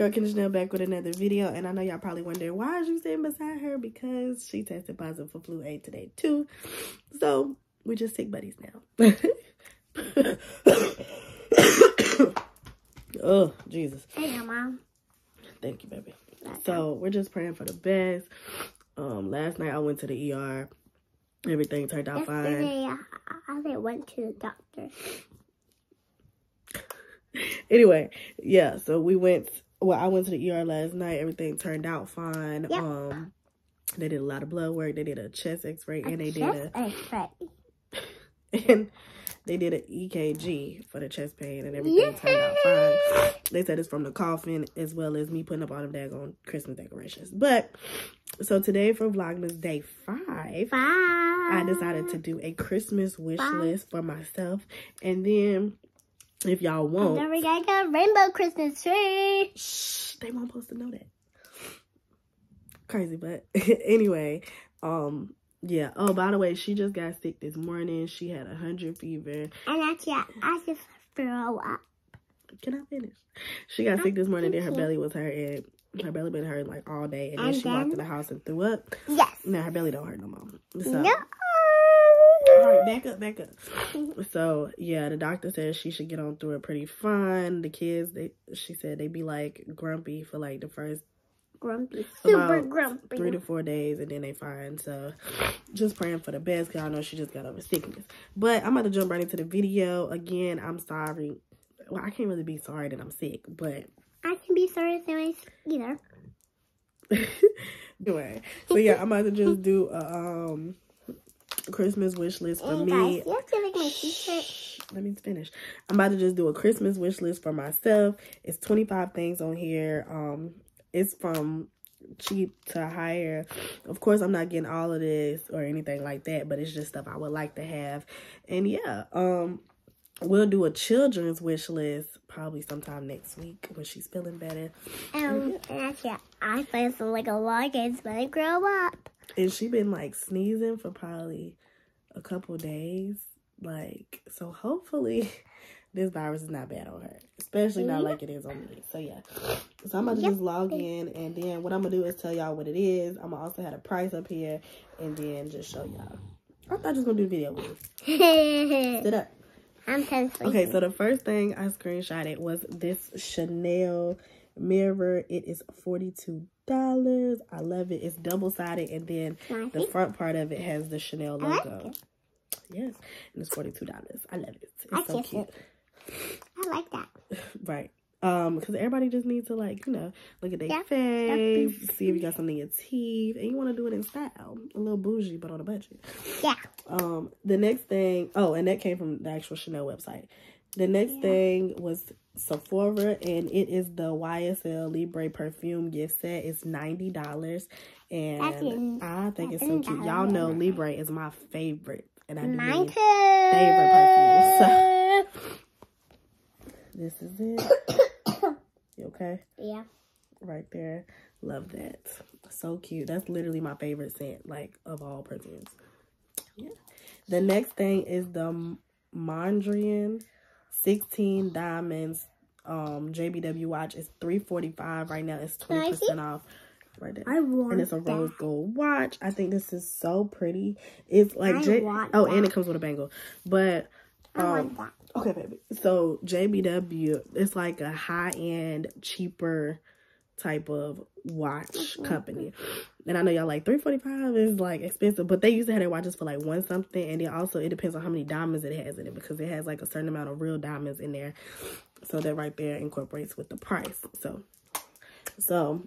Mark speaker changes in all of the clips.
Speaker 1: girl Kenzie Chenelle back with another video. And I know y'all probably wondering why is you sitting beside her? Because she tested positive for flu A today too. So we're just sick buddies now. oh, Jesus.
Speaker 2: Hey, mom.
Speaker 1: Thank you, baby. So we're just praying for the best. Um, last night I went to the ER. Everything turned out
Speaker 2: Yesterday, fine. I, I went to the doctor.
Speaker 1: anyway, yeah, so we went well, I went to the ER last night. Everything turned out fine.
Speaker 2: Yep.
Speaker 1: Um they did a lot of blood work, they did a chest x-ray and they did a
Speaker 2: x-ray.
Speaker 1: and they did an EKG for the chest pain and everything Yay! turned out fine. They said it's from the coughing as well as me putting up all of daggone Christmas decorations. But so today for Vlogmas Day 5, five. I decided to do a Christmas wish five. list for myself. And then if y'all want.
Speaker 2: And we got a rainbow Christmas tree.
Speaker 1: Shh, they won't supposed to know that. Crazy, but anyway, um, yeah. Oh, by the way, she just got sick this morning. She had a hundred fever.
Speaker 2: And actually, I just throw up.
Speaker 1: Can I finish? She got sick this morning. Then her belly was hurting. Her belly been hurting like all day, and, and then she then, walked in the house and threw up.
Speaker 2: Yes.
Speaker 1: Now her belly don't hurt no more. So,
Speaker 2: no.
Speaker 1: All right, back up, back up. So yeah, the doctor says she should get on through it pretty fine. The kids, they she said they'd be like grumpy for like the first
Speaker 2: grumpy, super grumpy,
Speaker 1: three to four days, and then they fine. So just praying for the best, cause I know she just got over sickness. But I'm about to jump right into the video. Again, I'm sorry. Well, I can't really be sorry that I'm sick, but
Speaker 2: I can be sorry that either.
Speaker 1: anyway, so yeah, I'm about to just do a um Christmas wish list for me.
Speaker 2: Guys,
Speaker 1: Let me finish. I'm about to just do a Christmas wish list for myself. It's 25 things on here. Um, it's from cheap to higher. Of course, I'm not getting all of this or anything like that, but it's just stuff I would like to have. And yeah, um, we'll do a children's wish list probably sometime next week when she's feeling better.
Speaker 2: Um, and actually, I play some like a lot of games when I grow up.
Speaker 1: And she been like sneezing for probably a couple days. Like, so hopefully this virus is not bad on her. Especially not like it is on me. So yeah. So I'm gonna yep. just log in and then what I'm gonna do is tell y'all what it is. I'm gonna also have a price up here and then just show y'all. I thought I was gonna do a video with you. Sit up.
Speaker 2: I'm kind of
Speaker 1: Okay, so the first thing I screenshotted was this Chanel mirror. It is $42. I love it. It's double-sided and then the front part of it has the Chanel logo. Like yes, and it's $42. I love it. It's I so cute. It.
Speaker 2: I like that.
Speaker 1: right. Um, because everybody just needs to like, you know, look at their yeah. face, see if you got something in your teeth, and you want to do it in style. A little bougie, but on a budget.
Speaker 2: Yeah.
Speaker 1: Um, the next thing, oh, and that came from the actual Chanel website. The next yeah. thing was Sephora, and it is the YSL Libre perfume gift set. It's ninety dollars, and I think it's so cute. Y'all know Libre is my favorite, and I do mean favorite perfume. So this is it. you okay?
Speaker 2: Yeah.
Speaker 1: Right there. Love that. So cute. That's literally my favorite scent, like, of all perfumes. Yeah. The next thing is the Mondrian 16 Diamonds um JBW watch. is 345 right now. It's 20% off right there.
Speaker 2: I want
Speaker 1: And it's a rose gold watch. I think this is so pretty. It's like J Oh,
Speaker 2: that.
Speaker 1: and it comes with a bangle. But um Okay, baby. So JBW, it's like a high end, cheaper type of watch mm-hmm. company. And I know y'all like 345 is like expensive, but they used to have their watches for like one something. And then also it depends on how many diamonds it has in it because it has like a certain amount of real diamonds in there. So that right there incorporates with the price. So, so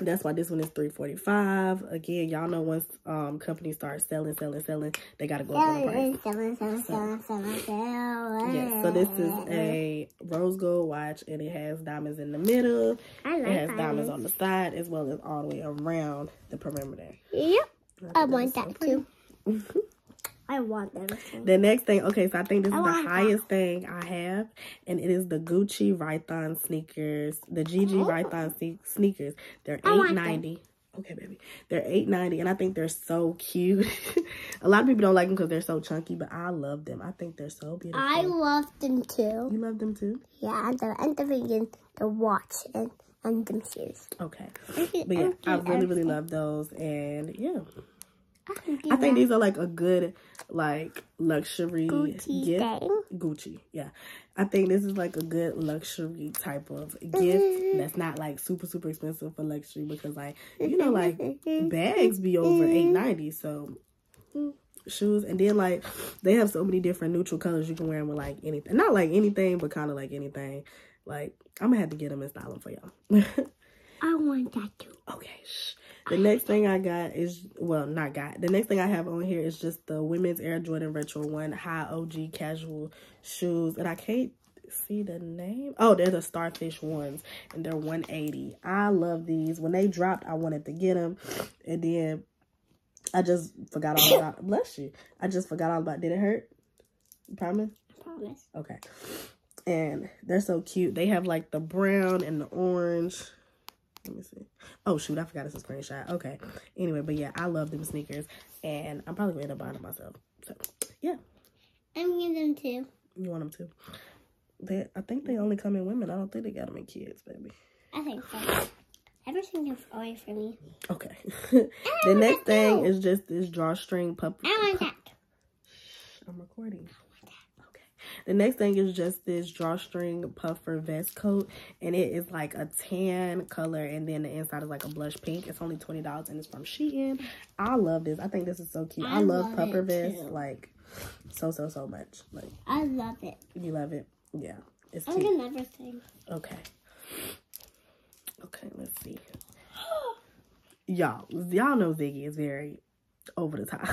Speaker 1: that's why this one is 345 again y'all know once um companies start selling selling selling they gotta go up on the price.
Speaker 2: Selling, selling, selling, selling, selling.
Speaker 1: yeah so this is a rose gold watch and it has diamonds in the middle.
Speaker 2: I like
Speaker 1: it has diamonds on the side as well as all the way around the perimeter.
Speaker 2: Yep. I, I want that too I want everything.
Speaker 1: The next thing, okay, so I think this I is the highest that. thing I have, and it is the Gucci Rhyton sneakers, the GG oh. Rhyton sneakers. They're eight ninety. Okay, baby. They're eight ninety, and I think they're so cute. a lot of people don't like them because they're so chunky, but I love them. I think they're so beautiful.
Speaker 2: I love them too.
Speaker 1: You love them too?
Speaker 2: Yeah, and the and the the watch and and them shoes.
Speaker 1: Okay, but yeah, I really really love those, and yeah. I think these are like a good like luxury Gucci gift. Thing. Gucci, yeah. I think this is like a good luxury type of gift mm-hmm. that's not like super super expensive for luxury because like you know mm-hmm. like bags be over mm-hmm. eight ninety so shoes and then like they have so many different neutral colors you can wear them with like anything not like anything but kind of like anything like I'm gonna have to get them and style them for y'all.
Speaker 2: I want that too.
Speaker 1: Okay. Shh. The next thing I got is, well, not got. The next thing I have on here is just the women's Air Jordan Retro 1 High OG Casual Shoes. And I can't see the name. Oh, they're the Starfish ones. And they're 180 I love these. When they dropped, I wanted to get them. And then I just forgot all about Bless you. I just forgot all about Did it hurt? Promise?
Speaker 2: Promise.
Speaker 1: Okay. And they're so cute. They have like the brown and the orange let me see. Oh, shoot. I forgot it's a screenshot. Okay. Anyway, but yeah, I love them sneakers. And I'm probably going to end up buying them myself. So, yeah.
Speaker 2: I'm getting them too.
Speaker 1: You want them too? They, I think they only come in women. I don't think they got them in kids, baby.
Speaker 2: I think so. Everything is away from me.
Speaker 1: Okay. the next thing is just this drawstring pup.
Speaker 2: I want that.
Speaker 1: I'm recording. The next thing is just this drawstring puffer vest coat. And it is like a tan color. And then the inside is like a blush pink. It's only $20 and it's from Shein. I love this. I think this is so cute. I, I love, love puffer vests. Like, so, so, so much. Like,
Speaker 2: I love it.
Speaker 1: You love it? Yeah.
Speaker 2: It's cute. I'm everything.
Speaker 1: Okay. Okay, let's see. y'all, y'all know Ziggy is very over the top.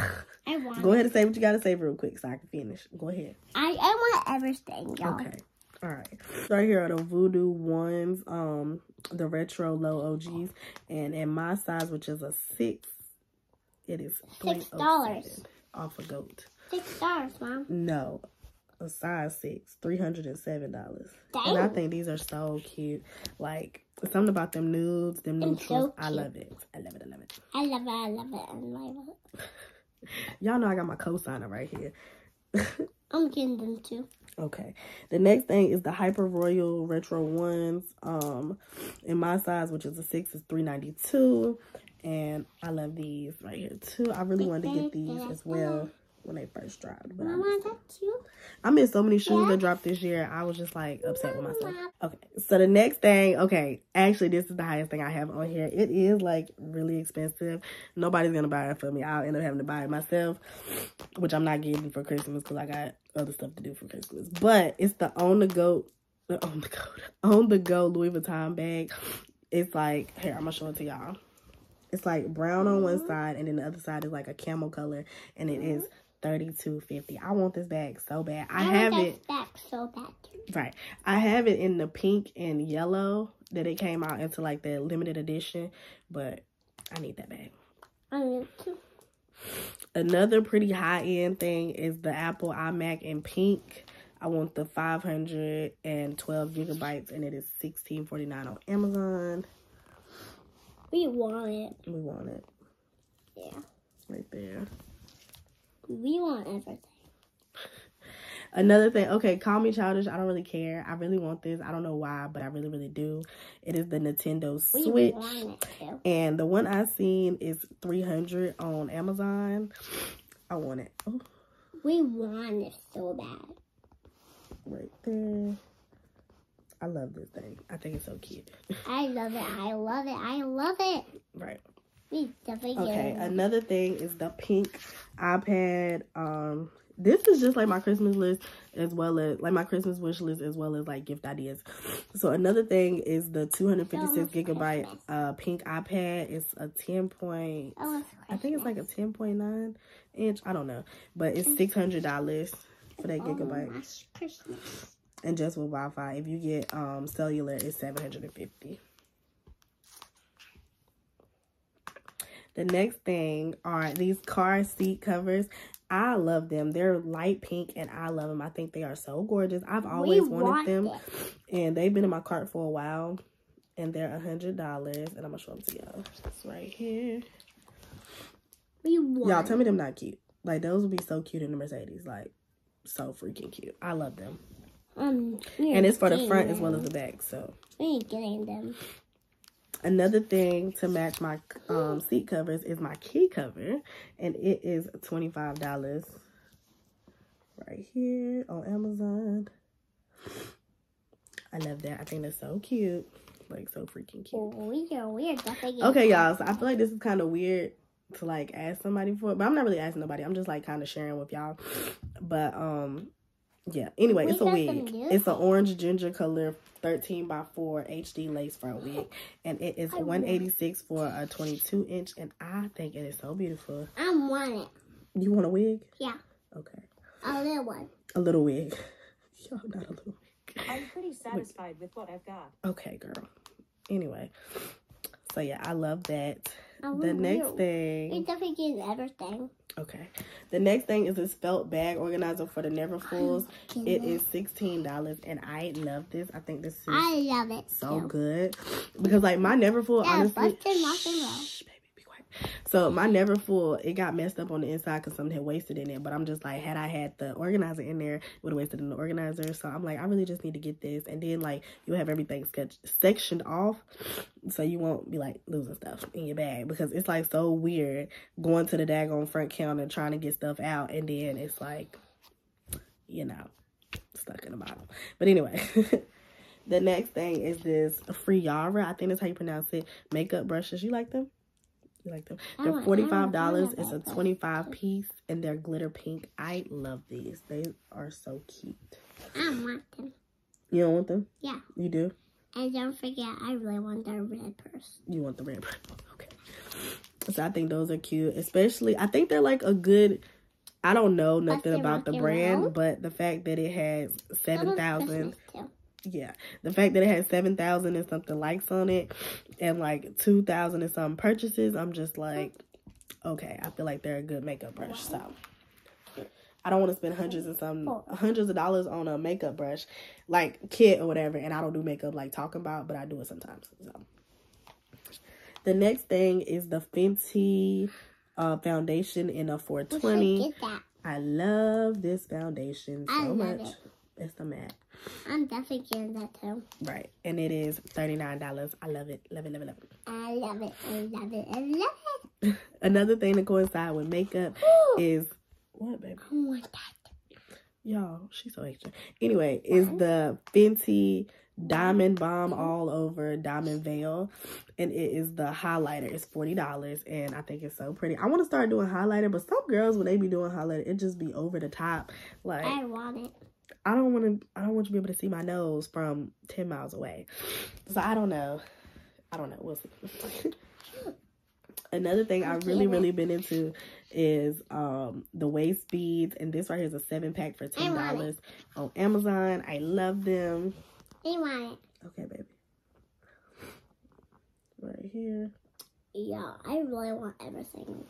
Speaker 1: I want. Go ahead and say what you gotta say real quick so I can finish. Go ahead.
Speaker 2: I, I want everything, y'all.
Speaker 1: Okay. All right. So right here are the Voodoo ones, um, the retro low OGs, and in my size, which is a six, it is
Speaker 2: six dollars
Speaker 1: off a goat.
Speaker 2: Six dollars, mom.
Speaker 1: No, a size six, three hundred and seven dollars. And I think these are so cute. Like something about them nudes, them neutrals. So I love it. I love it. I love it.
Speaker 2: I love it. I love it. I love it.
Speaker 1: Y'all know I got my cosigner right here.
Speaker 2: I'm getting them too.
Speaker 1: Okay. The next thing is the Hyper Royal Retro ones. Um, in my size, which is a six, is three ninety two, and I love these right here too. I really wanted to get these as well when they first dropped. But
Speaker 2: Mama, I, you.
Speaker 1: I missed so many shoes yeah. that dropped this year. I was just like upset with myself. Okay, so the next thing, okay, actually this is the highest thing I have on here. It is like really expensive. Nobody's gonna buy it for me. I'll end up having to buy it myself, which I'm not getting for Christmas because I got other stuff to do for Christmas. But it's the on the go, the on the go, on the go Louis Vuitton bag. It's like here, I'm gonna show it to y'all. It's like brown on one mm-hmm. side and then the other side is like a camel color and it is mm-hmm. Thirty-two fifty. I want this bag so bad. I, I have it
Speaker 2: bag so bad.
Speaker 1: Right. I have it in the pink and yellow that it came out into like the limited edition, but I need that bag.
Speaker 2: I need to.
Speaker 1: Another pretty high end thing is the Apple iMac in pink. I want the 512 gigabytes and it is 16.49 on Amazon.
Speaker 2: We want it.
Speaker 1: We want it.
Speaker 2: Yeah.
Speaker 1: Right there.
Speaker 2: We want everything.
Speaker 1: Another thing, okay, call me childish. I don't really care. I really want this. I don't know why, but I really, really do. It is the Nintendo Switch. And the one I seen is 300 on Amazon. I want it. Oh.
Speaker 2: We want it so bad.
Speaker 1: Right there. I love this thing. I think it's so cute.
Speaker 2: I love it. I love it. I love it.
Speaker 1: Right.
Speaker 2: Okay,
Speaker 1: another thing is the pink iPad. Um, this is just like my Christmas list as well as like my Christmas wish list as well as like gift ideas. So another thing is the 256 gigabyte uh pink iPad. It's a 10 point. I think it's like a 10.9 inch. I don't know, but it's six hundred dollars for that gigabyte. And just with Wi-Fi, if you get um cellular, it's seven hundred and fifty. The next thing are these car seat covers. I love them. They're light pink and I love them. I think they are so gorgeous. I've always wanted want them. And they've been in my cart for a while. and they're a hundred dollars. And I'm gonna show them to y'all. It's right here.
Speaker 2: We
Speaker 1: Y'all tell me them not cute. Like those would be so cute in the Mercedes. Like so freaking cute. I love them.
Speaker 2: Um,
Speaker 1: and it's for the front them. as well as the back. So
Speaker 2: we ain't getting them.
Speaker 1: Another thing to match my um, seat covers is my key cover, and it is twenty five dollars. Right here on Amazon. I love that. I think that's so cute. Like so freaking cute.
Speaker 2: We are weird.
Speaker 1: Okay, y'all. So I feel like this is kind of weird to like ask somebody for, but I'm not really asking nobody. I'm just like kind of sharing with y'all. But um, yeah. Anyway, it's a wig. It's an orange ginger color, 13 by 4 HD lace front wig, and it is 186 for a 22 inch, and I think it is so beautiful.
Speaker 2: I want it.
Speaker 1: You want a wig?
Speaker 2: Yeah.
Speaker 1: Okay.
Speaker 2: A little one.
Speaker 1: A little wig. Yo, not a little wig.
Speaker 3: I'm pretty satisfied with what I've got.
Speaker 1: Okay, girl. Anyway, so yeah, I love that. Oh, the next you. thing.
Speaker 2: You definitely get everything.
Speaker 1: Okay. The next thing is this felt bag organizer for the Neverfulls. It is $16 and I love this. I think this is
Speaker 2: I love it
Speaker 1: so too. good. Because like my Neverfull yeah, honestly. So my never full, it got messed up on the inside because something had wasted in it. But I'm just like, had I had the organizer in there, would have wasted in the organizer. So I'm like, I really just need to get this. And then like you have everything sketch sectioned off. So you won't be like losing stuff in your bag. Because it's like so weird going to the daggone front counter trying to get stuff out. And then it's like, you know, stuck in the bottom. But anyway. the next thing is this Freeara. I think that's how you pronounce it. Makeup brushes. You like them? You like them? They're mm, $45. It's mm, mm, a 25 piece and they're glitter pink. I love these. They are so cute.
Speaker 2: I want them.
Speaker 1: You don't want them?
Speaker 2: Yeah.
Speaker 1: You do?
Speaker 2: And don't forget, I really want the red purse.
Speaker 1: You want the red purse? Okay. So I think those are cute. Especially, I think they're like a good, I don't know nothing about the brand, but the fact that it has 7,000 yeah. The fact that it has 7,000 and something likes on it and like 2,000 and some purchases I'm just like okay I feel like they're a good makeup brush so. I don't want to spend hundreds of some hundreds of dollars on a makeup brush like kit or whatever and I don't do makeup like talking about but I do it sometimes so. The next thing is the Fenty uh, foundation in a 420 I love this foundation so much. it. it's the matte
Speaker 2: I'm definitely getting that too.
Speaker 1: Right. And it is $39. I love it. Love it, love it, love it.
Speaker 2: I love it. I love it. I love it.
Speaker 1: Another thing to coincide with makeup is what, baby?
Speaker 2: I want that.
Speaker 1: Y'all, she's so extra. Anyway, is the Fenty Diamond Bomb All Over Diamond Veil. And it is the highlighter. It's $40. And I think it's so pretty. I want to start doing highlighter. But some girls, when they be doing highlighter, it just be over the top. Like
Speaker 2: I want it.
Speaker 1: I don't want to. I don't want you to be able to see my nose from ten miles away. So I don't know. I don't know. We'll see. Another thing I've really, really been into is um the waist beads, and this right here is a seven pack for ten dollars on Amazon. I love them.
Speaker 2: I want it.
Speaker 1: Okay, baby. Right here.
Speaker 2: Yeah, I really want everything,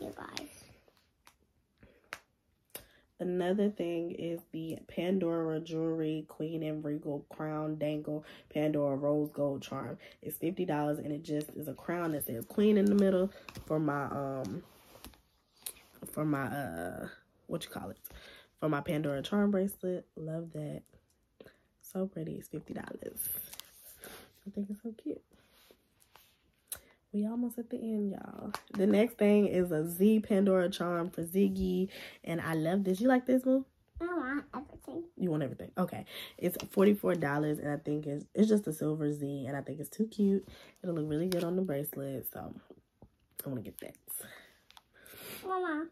Speaker 2: you guys.
Speaker 1: Another thing is the Pandora Jewelry Queen and Regal Crown Dangle Pandora Rose Gold Charm. It's $50 and it just is a crown that says Queen in the middle for my, um, for my, uh, what you call it? For my Pandora Charm Bracelet. Love that. So pretty. It's $50. I think it's so cute. We almost at the end, y'all. The next thing is a Z Pandora charm for Ziggy. And I love this. You like this one?
Speaker 2: I want everything.
Speaker 1: You want everything? Okay. It's $44 and I think it's, it's just a silver Z and I think it's too cute. It'll look really good on the bracelet. So I want to get that.
Speaker 2: Mama.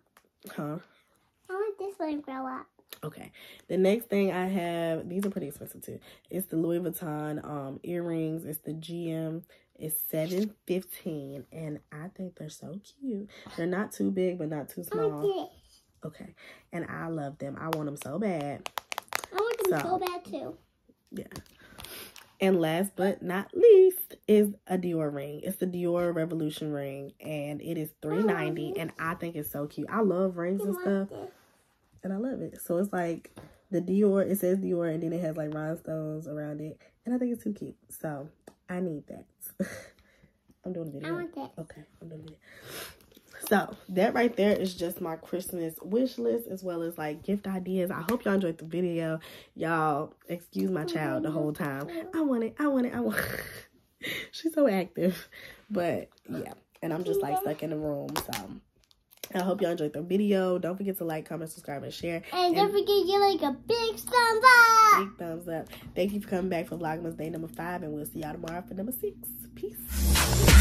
Speaker 1: Huh?
Speaker 2: I want this one to grow up.
Speaker 1: Okay. The next thing I have, these are pretty expensive too. It's the Louis Vuitton um, earrings. It's the GM is 7.15 and I think they're so cute. They're not too big but not too small. Okay. And I love them. I want them so bad.
Speaker 2: I want them so, so bad too.
Speaker 1: Yeah. And last but not least is a Dior ring. It's the Dior Revolution ring and it is $3.90 and I think it's so cute. I love rings and stuff. And I love it. So it's like the Dior, it says Dior and then it has like rhinestones around it. And I think it's too cute. So I need that. I'm doing a video.
Speaker 2: I want that.
Speaker 1: Okay, I'm doing a video. So that right there is just my Christmas wish list as well as like gift ideas. I hope y'all enjoyed the video. Y'all excuse my child the whole time. I want it. I want it. I want. It. She's so active, but yeah. And I'm just like stuck in the room. So I hope y'all enjoyed the video. Don't forget to like, comment, subscribe, and share.
Speaker 2: And, don't forget to give like a big thumbs up.
Speaker 1: Big thumbs up. Thank you for coming back for Vlogmas Day number five, and we'll see y'all tomorrow for number six. Peace.